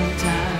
Sometimes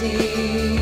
fantasy.